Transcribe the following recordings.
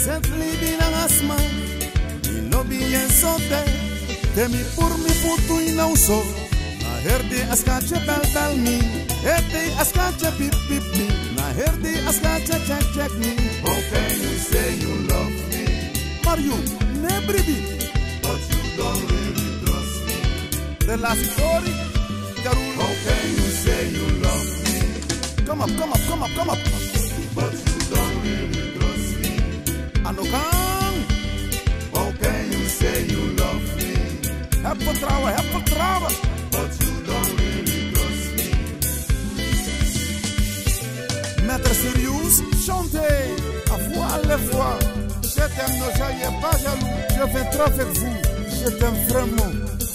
Recently binang asma Mi lobby en sote pur mi putu inauso Na herde askache bel bel mi Herde askache pip pip mi Na herde askache check check mi. How can you say you love me. Mario, ne bribi But you don't really trust me. De la story Garou How can you say you love me. Come up, come up, come up, come up. But Anokan How can you say you love me? Heb vertrouwen, heb vertrouwen But you don't really trust me Maître Sirius, chantez à voix les fois. Je t'aime, ne soyez pas jaloux. Je fais trop avec vous. Je t'aime vraiment.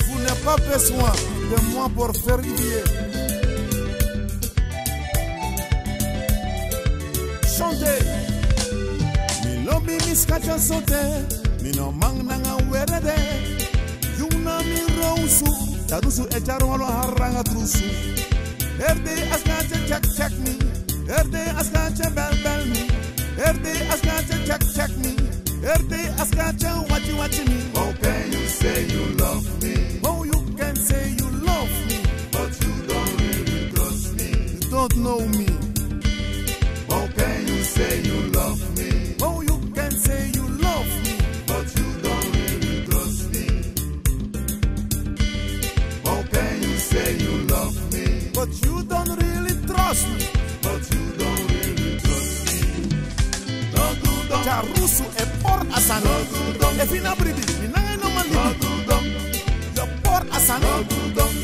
Vous n'avez pas besoin de moi pour faire rivier. Chantez. Mi lobby mi skacha sote. No mang nanga werede. Yuna mi rousu. Tadusu echaro alo haranga trusu. Erde askache check check me. Erde askache bel bel me. Erde askache But you don't really trust me. But you don't really trust me Don't do don't Jarusu e por asano. E fina bribi. Minanga no malibi. Don't do don't Yo por asano. Don't do don't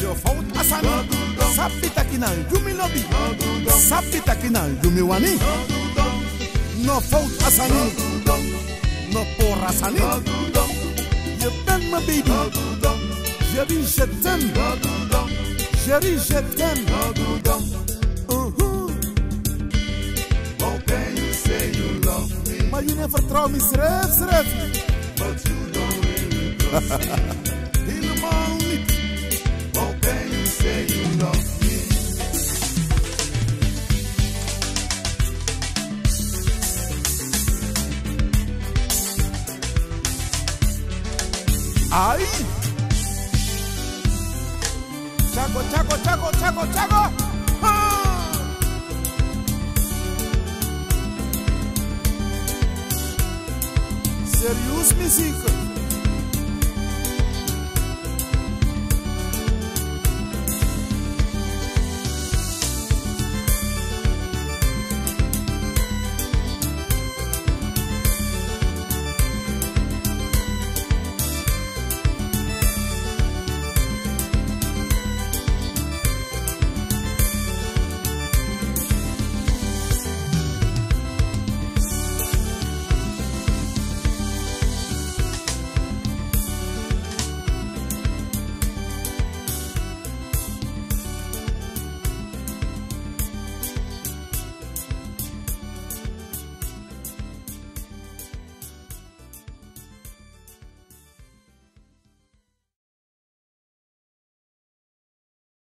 Yo faut asano. Sapita kina yumi lobi. Sapita kina yumi wani. Don't do don't No faut asani. Don't do don't No por asani. Don't do don't You been my baby. Don't do don't Chérie, je t'aime. Don't do don't Chérie, je t'aime. Do don't. How can you say you love me Maar never me, schrijf, schrijf. But you don't really trust me Helemaal niet. How can you say you love me Ay. Chaco, chaco, chaco, chaco, chaco. Ah. Serious music.